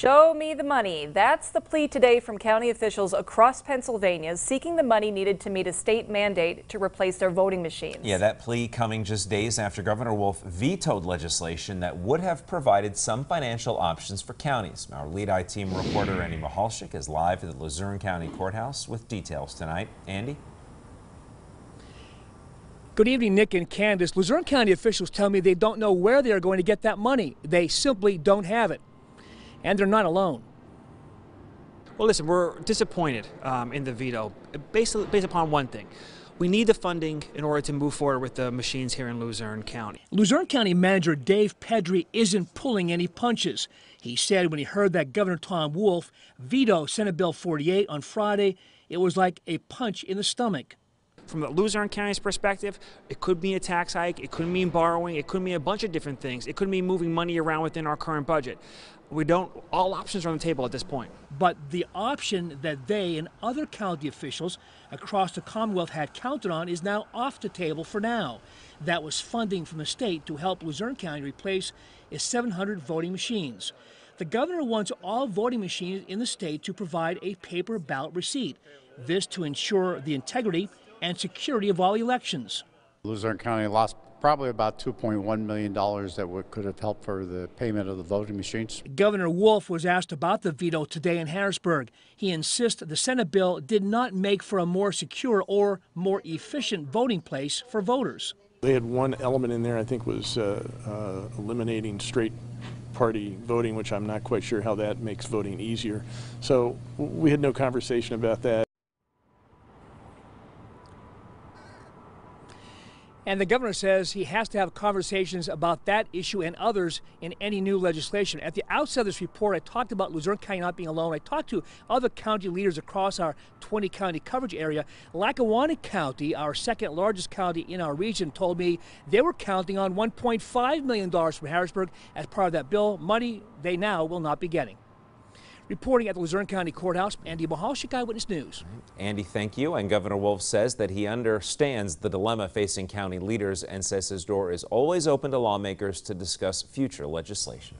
Show me the money. That's the plea today from county officials across Pennsylvania seeking the money needed to meet a state mandate to replace their voting machines. Yeah, that plea coming just days after Governor Wolf vetoed legislation that would have provided some financial options for counties. Our lead I-Team reporter Andy Mehalshick is live at the Luzerne County Courthouse with details tonight. Andy? Good evening, Nick and Candace. Luzerne County officials tell me they don't know where they are going to get that money. They simply don't have it. And they're not alone. Well, listen, we're disappointed um, in the veto based, based upon one thing. We need the funding in order to move forward with the machines here in Luzerne County. Luzerne County Manager Dave Pedri isn't pulling any punches. He said when he heard that Governor Tom Wolf veto Senate Bill 48 on Friday, it was like a punch in the stomach. From the Luzerne County's perspective, it could mean a tax hike, it could mean borrowing, it could mean a bunch of different things. It could mean moving money around within our current budget. We don't, all options are on the table at this point. But the option that they and other county officials across the Commonwealth had counted on is now off the table for now. That was funding from the state to help Luzerne County replace its 700 voting machines. The governor wants all voting machines in the state to provide a paper ballot receipt. This to ensure the integrity and security of all elections. Luzerne County lost probably about $2.1 million that could have helped for the payment of the voting machines. Governor Wolf was asked about the veto today in Harrisburg. He insists the Senate bill did not make for a more secure or more efficient voting place for voters. They had one element in there I think was uh, uh, eliminating straight party voting, which I'm not quite sure how that makes voting easier. So we had no conversation about that. And the governor says he has to have conversations about that issue and others in any new legislation. At the outset of this report, I talked about Luzerne County not being alone. I talked to other county leaders across our 20 county coverage area. Lackawanna County, our second largest county in our region, told me they were counting on $1.5 million from Harrisburg as part of that bill, money they now will not be getting. Reporting at the Luzerne County Courthouse, Andy Mehalshick, Eyewitness News. Andy, thank you. And Governor Wolf says that he understands the dilemma facing county leaders and says his door is always open to lawmakers to discuss future legislation.